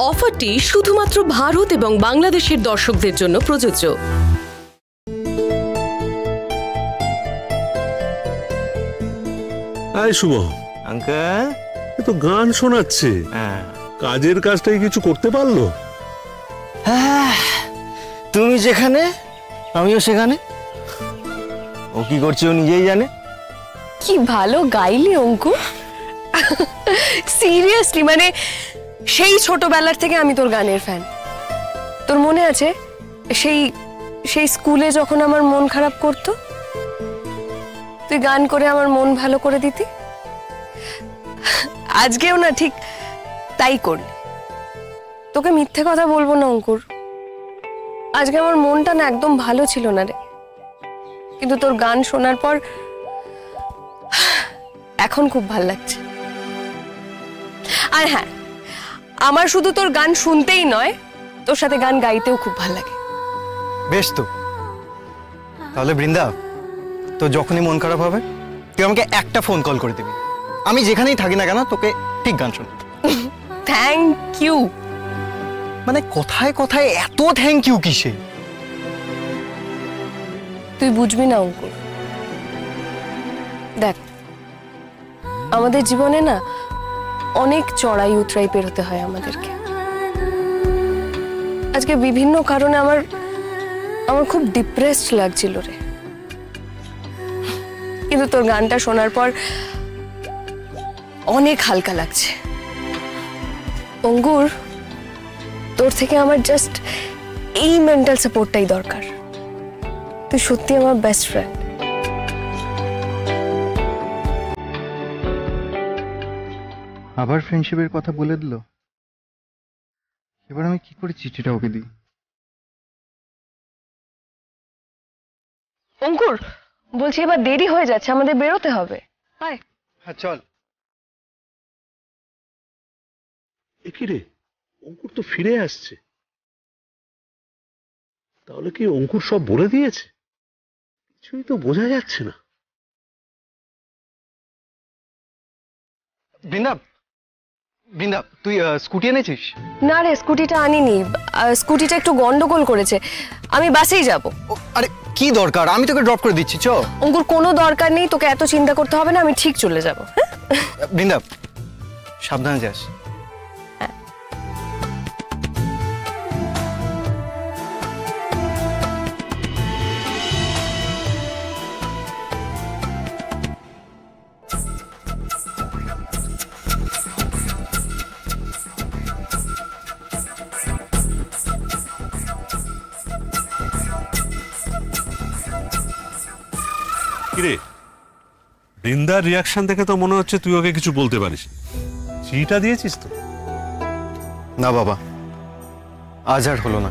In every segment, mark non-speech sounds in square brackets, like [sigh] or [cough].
অফারটি শুধুমাত্র ভারত এবং বাংলাদেশের দর্শকদের জন্য প্রযোজ্য। আয় শুভ। আঙ্কেল? এ তো গান শোনাচ্ছে। হ্যাঁ। কাজের কাজটাই কিছু করতে পারল? তুমি যেখানে আমিও সেখানে। ও কি করছে ও নিজেই জানে? কি ভালো গাইলি অঙ্কুর সিরিয়াসলি [laughs] মানে সেই ছোটবেলার থেকে আমি তোর গানের ফ্যান তোর মনে আছে? সেই সেই স্কুলে যখন আমার মন খারাপ করতো, তুই গান করে আমার মন ভালো করে দিতি? আজকেও না ঠিক তাই করলি। তোকে মিথ্যে কথা বলব না, অঙ্কুর। আজকে আমার মনটা না একদম ভালো ছিল না রে। কিন্তু তোর গান শোনার পর এখন খুব ভালো লাগছে। আর হ্যাঁ আমার শুধু তোর গান শুনতেই নয় তোর সাথে গান গাইতেও খুব ভালো লাগে। বেশ তো। তাহলে বৃন্দা তো যখনই মন খারাপ হবে তুই আমাকে একটা ফোন কল করে দিবি। আমি যেখানেই থাকি না কেন তোকে ঠিক গান শোন থ্যাংক ইউ মানে কথায় কথায় এত থ্যাংক ইউ কিসে? তুই বুঝবি না অঙ্কুর। দেখ আমাদের জীবনে না অনেক চড়াই উতরাই পেরোতে হয় আমাদেরকে। আজকে বিভিন্ন কারণে আমার আমার খুব ডিপ্রেসড লাগছিল রে। কিন্তু তোর গানটা শোনার পর অনেক হালকা লাগছে। অঙ্গুর, তোর থেকে আমার জাস্ট এই মেন্টাল সাপোর্টটাই দরকার। তুই সত্যি আমার বেস্ট ফ্রেন্ড আবার ফ্রেন্ডশিপের কথা বলে দিল? এবার আমি কি করে চিঠিটা ওকে দিই? অঙ্কুর বলছি এবার দেরি হয়ে যাচ্ছে আমাদের বেরোতে হবে। হায়। হ্যাঁ চল। এ কি রে? অঙ্কুর তো ফিরে আসছে। তাহলে কি অঙ্কুর সব বলে দিয়েছে? কিছুই তো বোঝা যাচ্ছে না। বৃন্দা বৃন্দা তুই স্কুটি এনেছিস? না রে স্কুটিটা আনিনি। স্কুটিটা একটু গন্ডগোল করেছে। আমি বাসেই যাব। আরে কি দরকার? আমি তোকে ড্রপ করে দিচ্ছি চ। অঙ্কুর কোনো দরকার নেই তোকে এত চিন্তা করতে হবে না আমি ঠিক চলে যাব। বৃন্দা সাবধানে যাস। কিরে বৃন্দার রিয়াকশন দেখে তো মনে হচ্ছে তুই ওকে কিছু বলতে পারিস। চিঠিটা দিয়েছিস তো? না বাবা আজ আর হলো না।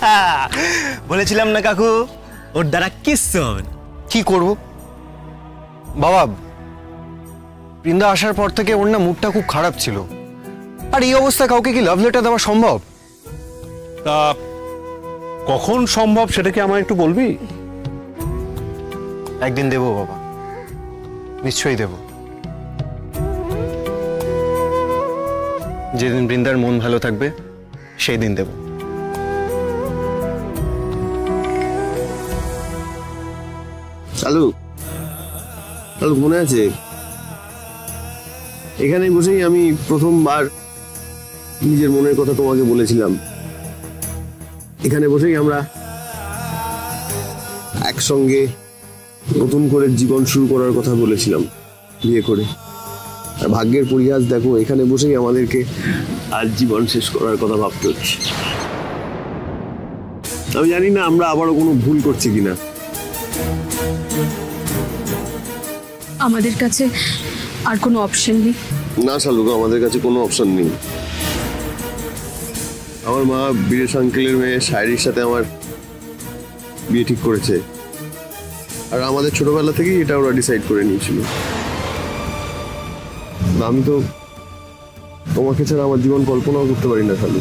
[laughs] বলেছিলাম না কাকু ওর দ্বারা কিসন কি করব? বাবা বৃন্দা আসার পর থেকে ওর না মুডটা খুব খারাপ ছিল। আর এই অবস্থায় কাউকে কি লাভ লেটার দেওয়া সম্ভব? তা কখন সম্ভব সেটা কি আমায় একটু বলবি? একদিন দেবো বাবা। নিশ্চয়ই দেব। যেদিন বৃন্দার মন ভালো থাকবে সেই দিন দেব। চালু? চালু, মনে আছে? এখানে বসেই আমি প্রথমবার নিজের মনের কথা তোমাকে বলেছিলাম। এখানে বসেই আমরা একসঙ্গে নতুন করে জীবন শুরু করার কথা বলেছিলাম বিয়ে করে। আর ভাগ্যের পরিহাস দেখো এখানে বসেই আমাদেরকে আজ জীবন শেষ করার কথা ভাবতে হচ্ছে। আমি জানি না আমরা আবারও কোনো ভুল করছি কিনা। আমাদের কাছে আর কোনো অপশন নেই। না শালুক আমাদের কাছে কোনো অপশন নেই। আমার মা বীরেশ আঙ্কেলের মেয়ে শায়রির সাথে আমার বিয়ে ঠিক করেছে। আর আমাদের ছোটবেলা থেকেই এটা ওরা ডিসাইড করে নিয়েছিল। আমি তো তোমাকে ছাড়া আমার জীবন কল্পনাও করতে পারি না শালু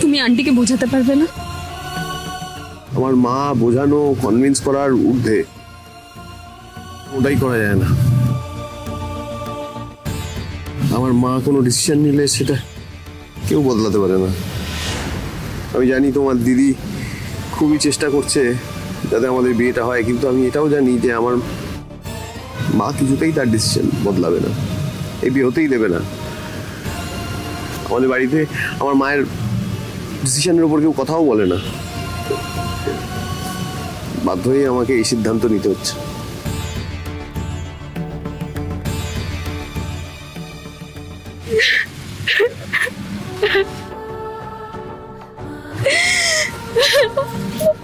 তুমি আন্টিকে বোঝাতে পারবে না? আমার মা বোঝানো কনভিন্স করার ঊর্ধ্বে ওটাই করা যায় না। আমার মা কোনো ডিসিশন নিলে সেটা কেউ বদলাতে পারে না। আমি জানি তোমার দিদি খুবই চেষ্টা করছে যাতে আমাদের বিয়েটা হয়, কিন্তু আমি এটাও জানি যে আমার মা কিছুতেই তার ডিসিশন বদলাবে না। এই বিয়ে হতেই দেবে না। আমাদের বাড়িতে আমার মায়ের ডিসিশনের উপর কেউ কথাও বলে না। বাধ্য হয়ে আমাকে এই সিদ্ধান্ত নিতে হচ্ছে। Não